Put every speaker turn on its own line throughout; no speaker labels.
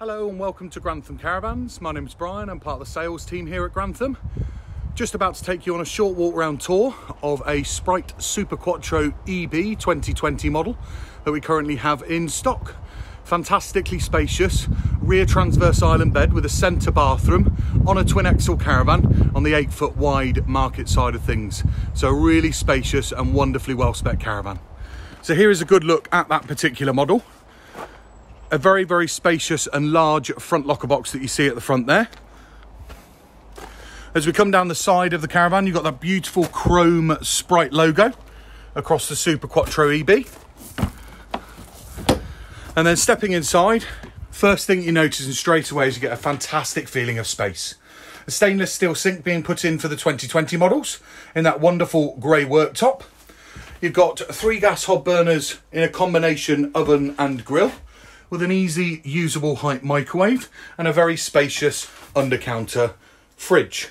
Hello and welcome to Grantham Caravans. My name is Brian, I'm part of the sales team here at Grantham. Just about to take you on a short walk around tour of a Sprite Super Quattro EB 2020 model that we currently have in stock. Fantastically spacious, rear transverse island bed with a centre bathroom on a twin axle caravan on the 8 foot wide market side of things. So really spacious and wonderfully well spec caravan. So here is a good look at that particular model a very, very spacious and large front locker box that you see at the front there. As we come down the side of the caravan, you've got that beautiful chrome Sprite logo across the Super Quattro EB. And then stepping inside, first thing you notice and straight away is you get a fantastic feeling of space. A stainless steel sink being put in for the 2020 models in that wonderful grey worktop. You've got three gas hob burners in a combination oven and grill with an easy usable height microwave and a very spacious under counter fridge.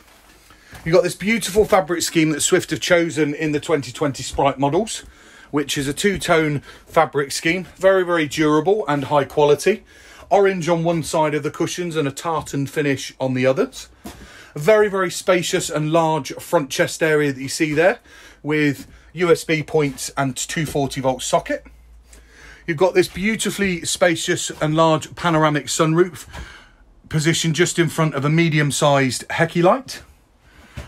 You've got this beautiful fabric scheme that Swift have chosen in the 2020 Sprite models, which is a two-tone fabric scheme, very, very durable and high quality. Orange on one side of the cushions and a tartan finish on the others. A very, very spacious and large front chest area that you see there with USB points and 240 volt socket. You've got this beautifully spacious and large panoramic sunroof positioned just in front of a medium-sized Heki light.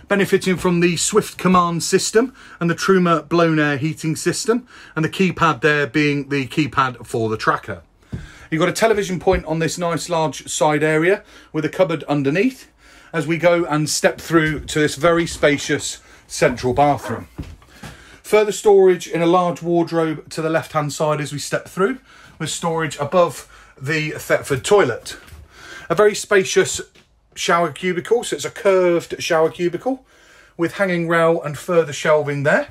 Benefiting from the Swift Command system and the Truma blown air heating system and the keypad there being the keypad for the tracker. You've got a television point on this nice large side area with a cupboard underneath as we go and step through to this very spacious central bathroom. Further storage in a large wardrobe to the left hand side as we step through, with storage above the Thetford toilet. A very spacious shower cubicle, so it's a curved shower cubicle with hanging rail and further shelving there.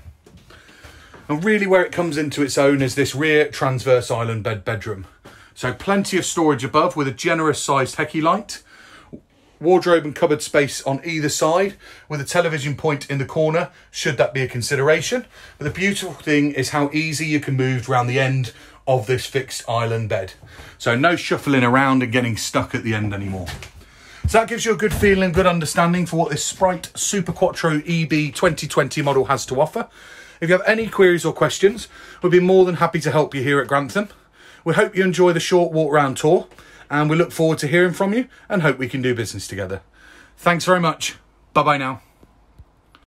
And really where it comes into its own is this rear transverse island bed bedroom. So plenty of storage above with a generous sized Heki light wardrobe and cupboard space on either side with a television point in the corner should that be a consideration. But the beautiful thing is how easy you can move around the end of this fixed island bed. So no shuffling around and getting stuck at the end anymore. So that gives you a good feeling good understanding for what this sprite super quattro eb 2020 model has to offer. If you have any queries or questions we'd be more than happy to help you here at grantham. We hope you enjoy the short walk round tour and we look forward to hearing from you and hope we can do business together. Thanks very much. Bye bye now.